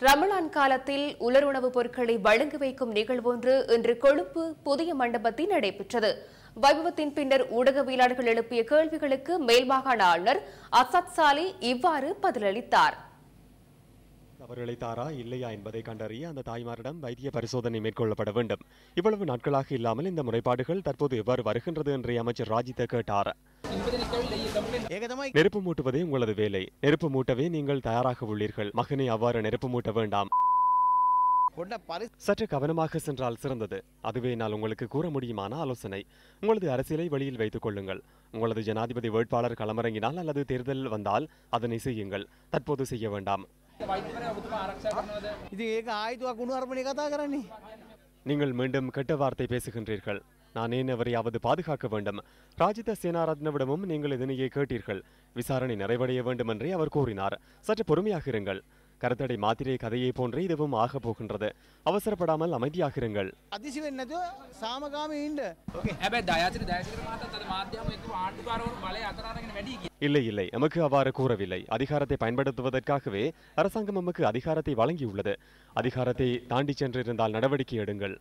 ரமலான் காலத்தில் உலருணவுப் பொருட்களை வழங்கி வைக்கும் நிகழ்வொன்று இன்று கொழும்பு புதிய மண்டபத்தில் நடைபெற்றது. வைபவத்தின் பின்னர் ஊடகவியலாளர்கள் எழுப்பிய கேள்விகளுக்கு மேல்மாகாண ஆளுநர் அசத் சாலி இவ்வாறு பதிலளித்தார். தவறிழைத்தாரா இல்லையா என்பதை கண்டறிய அந்த தாய்மாரிடம் வைத்திய பரிசோதனை மேற்கொள்ளப்பட வேண்டும். இவ்வளவு நாட்களாக இல்லாமல் இந்த முறைப்பாடுகள் தற்போது எவ்வாறு வருகின்றது என்று அமைச்சர் ராஜித கேட்டார். நெருப்பு மூட்டுவதே உங்களது வேலை. நெருப்பு மூட்டவே நீங்கள் தயாராக உள்ளீர்கள். மகனை அவ்வாறு நெருப்பு மூட்ட வேண்டாம். சற்று கவனமாக சென்றால் சிறந்தது. அதுவே நான் உங்களுக்கு கூற முடியுமான ஆலோசனை. உங்களது அரசியலை வெளியில் வைத்துக் கொள்ளுங்கள். உங்களது ஜனாதிபதி வேட்பாளர் களமிறங்கினால் அல்லது தேர்தல் வந்தால் அதனை செய்யுங்கள். தற்போது செய்ய வேண்டாம். ඉති ඒක ආයිතුවක් උුණුවර්පණය කතා කරන්නේ நீங்கள் மீண்டும் கெட்ட வார்த்தை பேசுகின்றீர்கள் நான் ஏன் எவரையாவது பாதுகாக்க வேண்டும் ராஜித சேனாரத்னவிடமும் நீங்கள் இதனையே கேட்டீர்கள் விசாரணை நிறைவடைய வேண்டும் என்றே அவர் கூறினார் சற்று பொறுமையாக இருங்கள் கருத்தடை மாத்திரை கதையை போன்றே இதுவும் ஆகப் போகின்றது அவசரப்படாமல் அமைதியாக இருங்கள் අතිසි இல்லை இல்லை. எமக்கு அவ்வாறு கூறவில்லை. அதிகாரத்தை பயன்படுத்துவதற்காகவே அரசாங்கம் எமக்கு அதிகாரத்தை வழங்கியுள்ளது. அதிகாரத்தை தாண்டி சென்றிருந்தால் நடவடிக்கை எடுங்கள்.